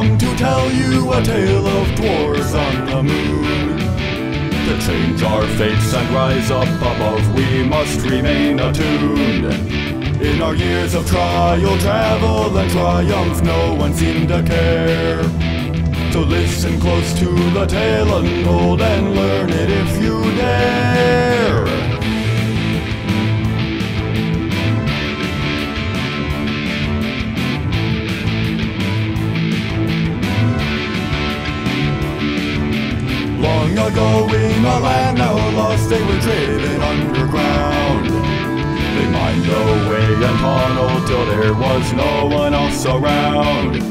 to tell you a tale of dwarves on the moon. To change our fates and rise up above, we must remain attuned. In our years of trial, travel, and triumph, no one seemed to care. So listen close to the tale untold and learn it if you dare. In a land now lost, they were driven underground. They mined their way and tunneled till there was no one else around.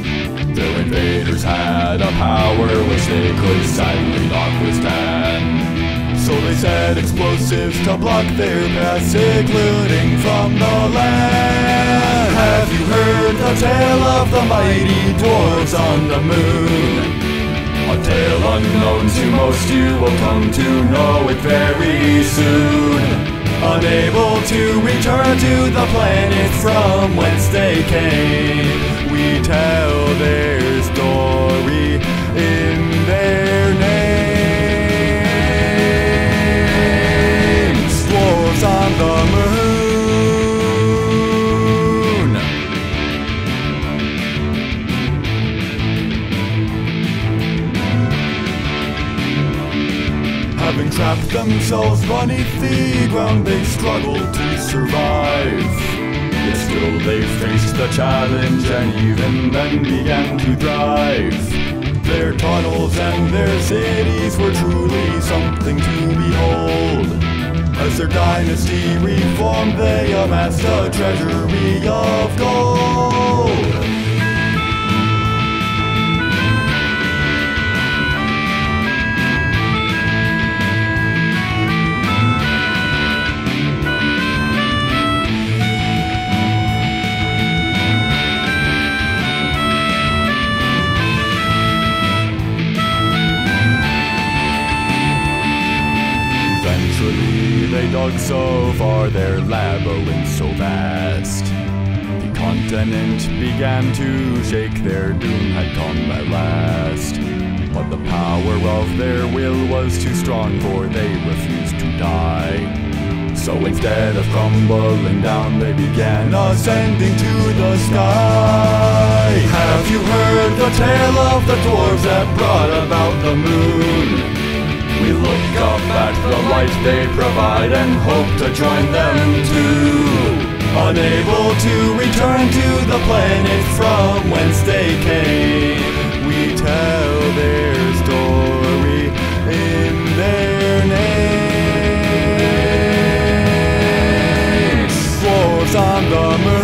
Their invaders had a power which they could sadly not withstand. So they set explosives to block their passage, looting from the land. Have you heard the tale of the mighty dwarves on the moon? A tale unknown to most, you will come to know it very soon. Unable to return to the planet from whence they came, Having trapped themselves beneath the ground, they struggled to survive. Yet still they faced the challenge and even then began to thrive. Their tunnels and their cities were truly something to behold. As their dynasty reformed, they amassed a treasury of gold. They dug so far, their labyrinth so vast. The continent began to shake, their doom had come at last. But the power of their will was too strong, for they refused to die. So instead of crumbling down, they began ascending to the sky. Have you heard the tale of the dwarves that brought about the light they provide and hope to join them too. Unable to return to the planet from whence they came, we tell their story in their names. Dwarves on the moon.